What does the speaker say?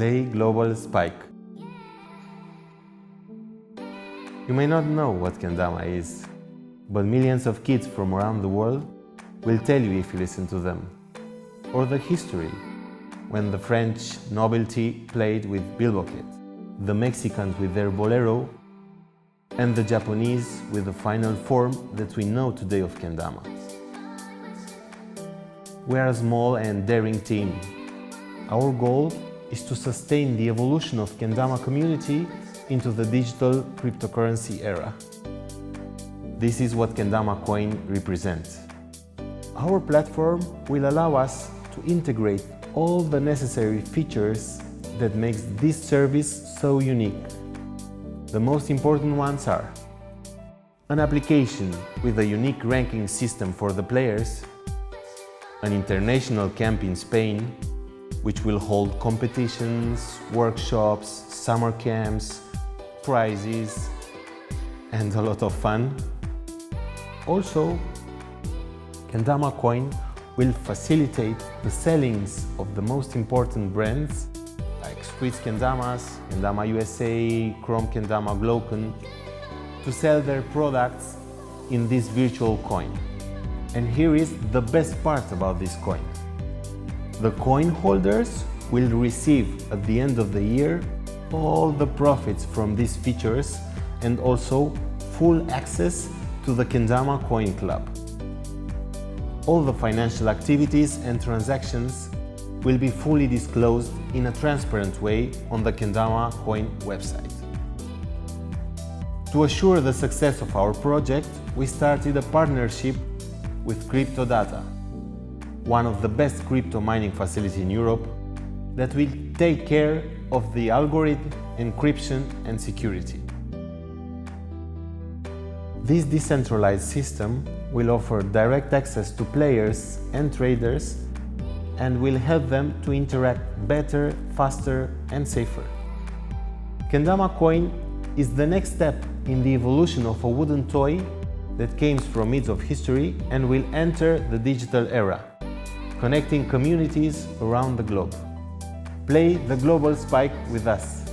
Play Global Spike. You may not know what Kendama is, but millions of kids from around the world will tell you if you listen to them. Or the history, when the French nobility played with bilboquet, the Mexicans with their bolero, and the Japanese with the final form that we know today of Kendama. We are a small and daring team. Our goal is to sustain the evolution of Kendama community into the digital cryptocurrency era. This is what Kendama Coin represents. Our platform will allow us to integrate all the necessary features that makes this service so unique. The most important ones are an application with a unique ranking system for the players, an international camp in Spain, which will hold competitions, workshops, summer camps, prizes, and a lot of fun. Also, Kendama Coin will facilitate the sellings of the most important brands like Sweets Kendamas, Kendama USA, KROM Kendama Gloken to sell their products in this virtual coin. And here is the best part about this coin. The coin holders will receive at the end of the year all the profits from these features and also full access to the Kendama Coin Club. All the financial activities and transactions will be fully disclosed in a transparent way on the Kendama Coin website. To assure the success of our project, we started a partnership with CryptoData, one of the best crypto mining facilities in Europe that will take care of the algorithm, encryption and security. This decentralized system will offer direct access to players and traders and will help them to interact better, faster and safer. Kendama Coin is the next step in the evolution of a wooden toy that came from myths of history and will enter the digital era, connecting communities around the globe. Play the global spike with us.